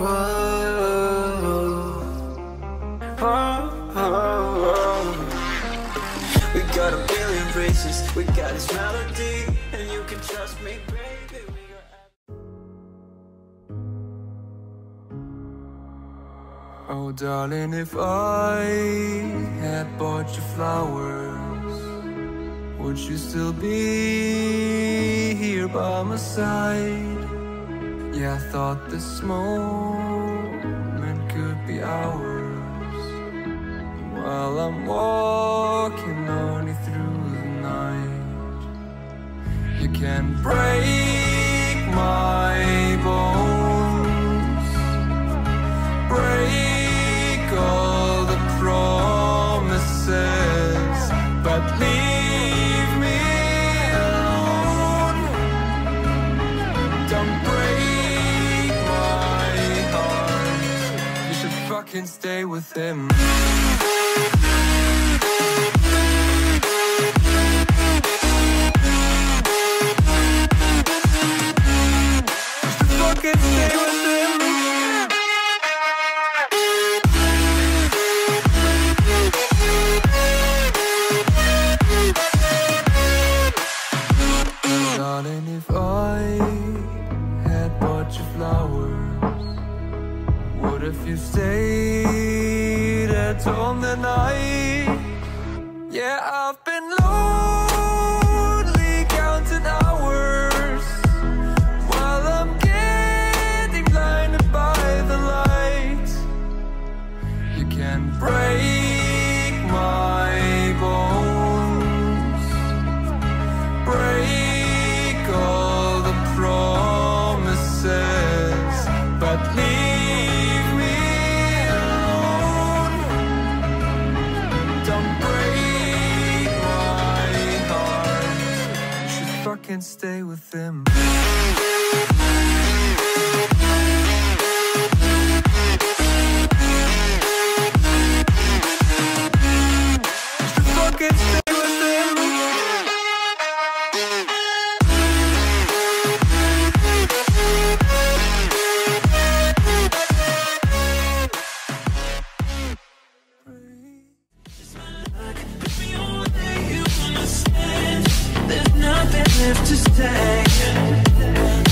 Oh, oh, oh. We got a billion we got this melody, and you can trust me, baby. Oh, darling, if I had bought you flowers, would you still be here by my side? Yeah, I thought this moment could be ours while I'm walking on you through the night. You can break my bones, fucking stay with him. Fucking stay with you stayed at home the night? Yeah, I've been lonely fucking stay with him. Left to say.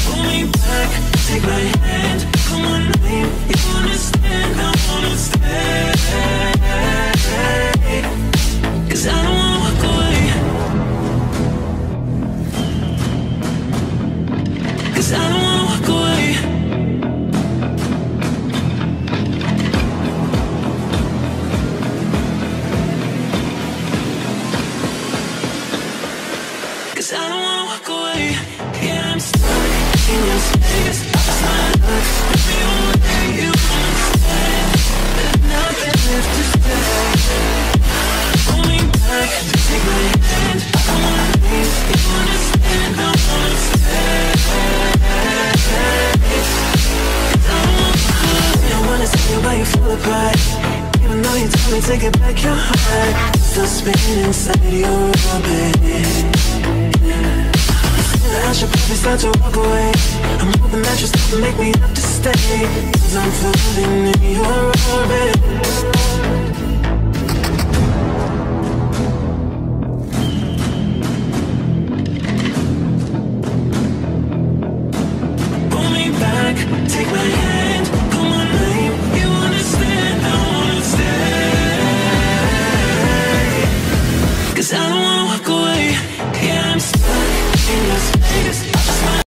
Pull me back, take my hand, come on, name. You understand, I wanna stay. Cause I don't wanna walk away. Cause I don't Cause I don't wanna walk away. Yeah, I'm stuck in your space. It's my luck. Rip me away. You understand. There's nothing left to say. Pull me back. Take my hand. I wanna leave. You understand. I wanna stay. I don't wanna away. I wanna see you, but you fall apart. Even though you told me to get back your heart, still spinning inside your orbit. I should probably start to walk away. I'm hoping that you'll stop make me have to stay. Cause I'm floating in your orbit. Pull me back, take my hand. Come on, name, you understand. I wanna stay Cause I don't wanna